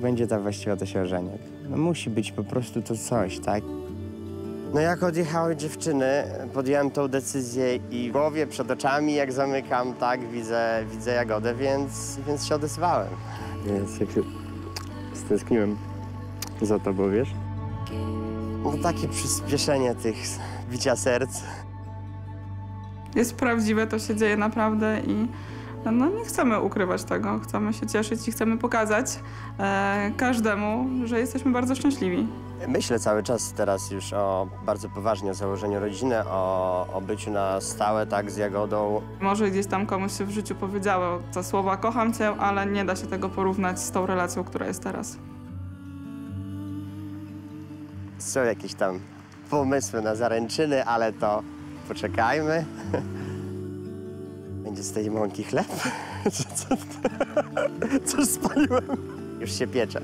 będzie tak właściwa, to się ożenię. No musi być po prostu to coś, tak? No jak odjechały dziewczyny, podjąłem tą decyzję i w głowie, przed oczami, jak zamykam, tak, widzę, widzę Jagodę, więc, więc się odezwałem. Więc jak się stęskniłem za tobą, wiesz? No takie przyspieszenie tych bicia serc. Jest prawdziwe, to się dzieje naprawdę i no, nie chcemy ukrywać tego. Chcemy się cieszyć i chcemy pokazać e, każdemu, że jesteśmy bardzo szczęśliwi. Myślę cały czas teraz już o bardzo poważnie o założeniu rodziny, o, o byciu na stałe, tak, z Jagodą. Może gdzieś tam komuś się w życiu powiedziało te słowa kocham cię, ale nie da się tego porównać z tą relacją, która jest teraz. Są jakieś tam pomysły na zaręczyny, ale to poczekajmy. Będzie z tej mąki chleb? Co, co, coś spaliłem? Już się piecze.